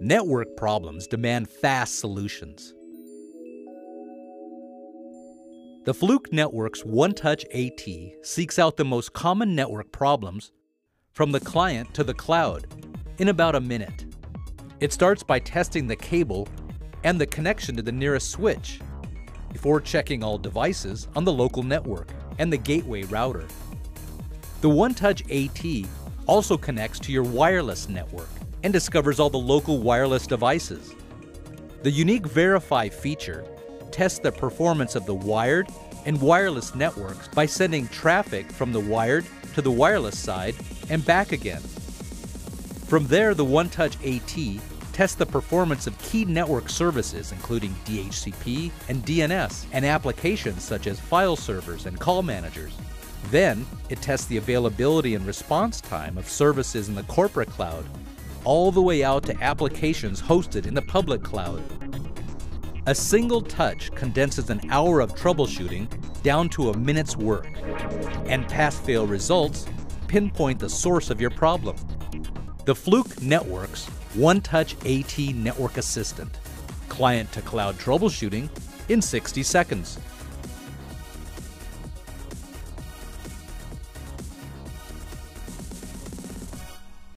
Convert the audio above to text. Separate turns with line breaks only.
Network problems demand fast solutions. The Fluke Networks OneTouch AT seeks out the most common network problems from the client to the cloud in about a minute. It starts by testing the cable and the connection to the nearest switch before checking all devices on the local network and the gateway router. The OneTouch AT also connects to your wireless network and discovers all the local wireless devices. The unique Verify feature tests the performance of the wired and wireless networks by sending traffic from the wired to the wireless side and back again. From there, the OneTouch AT tests the performance of key network services including DHCP and DNS and applications such as file servers and call managers. Then, it tests the availability and response time of services in the corporate cloud all the way out to applications hosted in the public cloud. A single touch condenses an hour of troubleshooting down to a minute's work, and pass fail results pinpoint the source of your problem. The Fluke Networks One-Touch AT Network Assistant, client to cloud troubleshooting in 60 seconds.